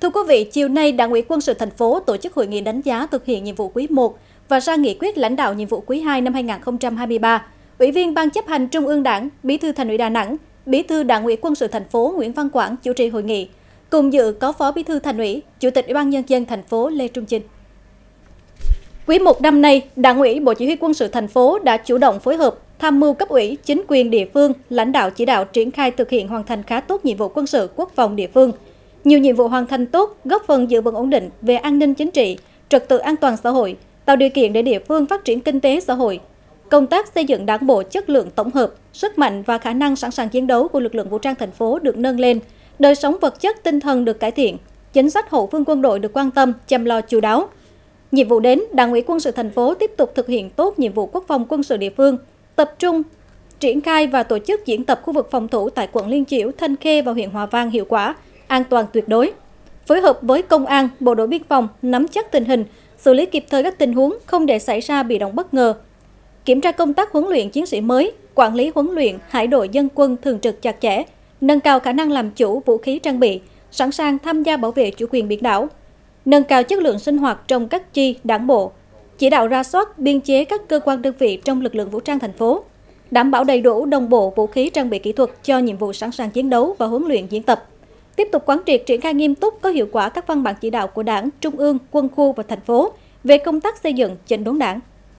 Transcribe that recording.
Thưa quý vị, chiều nay Đảng ủy quân sự thành phố tổ chức hội nghị đánh giá thực hiện nhiệm vụ quý 1 và ra nghị quyết lãnh đạo nhiệm vụ quý 2 năm 2023. Ủy viên Ban chấp hành Trung ương Đảng, Bí thư Thành ủy Đà Nẵng, Bí thư Đảng ủy quân sự thành phố Nguyễn Văn Quảng chủ trì hội nghị. Cùng dự có Phó Bí thư Thành ủy, Chủ tịch Ủy ban nhân dân thành phố Lê Trung Chinh. Quý 1 năm nay, Đảng ủy Bộ Chỉ huy quân sự thành phố đã chủ động phối hợp tham mưu cấp ủy, chính quyền địa phương, lãnh đạo chỉ đạo triển khai thực hiện hoàn thành khá tốt nhiệm vụ quân sự quốc phòng địa phương. Nhiều nhiệm vụ hoàn thành tốt, góp phần giữ vững ổn định về an ninh chính trị, trật tự an toàn xã hội, tạo điều kiện để địa phương phát triển kinh tế xã hội. Công tác xây dựng đảng bộ chất lượng tổng hợp, sức mạnh và khả năng sẵn sàng chiến đấu của lực lượng vũ trang thành phố được nâng lên, đời sống vật chất tinh thần được cải thiện, chính sách hậu phương quân đội được quan tâm, chăm lo chú đáo. Nhiệm vụ đến, Đảng ủy quân sự thành phố tiếp tục thực hiện tốt nhiệm vụ quốc phòng quân sự địa phương, tập trung triển khai và tổ chức diễn tập khu vực phòng thủ tại quận Liên Chiểu, Thanh Khê và huyện Hòa Vang hiệu quả, an toàn tuyệt đối. Phối hợp với công an, bộ đội biên phòng nắm chắc tình hình, xử lý kịp thời các tình huống không để xảy ra bị động bất ngờ. Kiểm tra công tác huấn luyện chiến sĩ mới, quản lý huấn luyện hải đội dân quân thường trực chặt chẽ, nâng cao khả năng làm chủ vũ khí trang bị, sẵn sàng tham gia bảo vệ chủ quyền biển đảo, nâng cao chất lượng sinh hoạt trong các chi đảng bộ, chỉ đạo ra soát biên chế các cơ quan đơn vị trong lực lượng vũ trang thành phố, đảm bảo đầy đủ đồng bộ vũ khí trang bị kỹ thuật cho nhiệm vụ sẵn sàng chiến đấu và huấn luyện diễn tập. Tiếp tục quán triệt triển khai nghiêm túc có hiệu quả các văn bản chỉ đạo của Đảng, Trung ương, quân khu và thành phố về công tác xây dựng chỉnh đốn Đảng.